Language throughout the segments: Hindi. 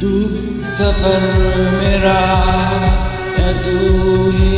तू सफ़र मेरा या तू ही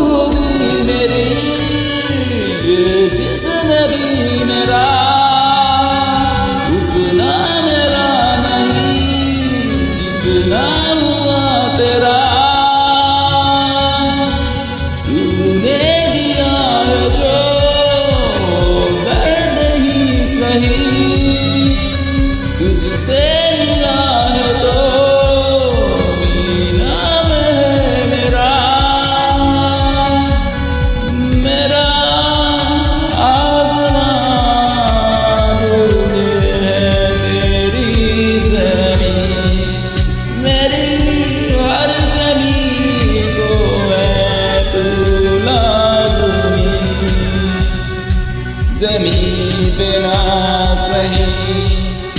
नहीं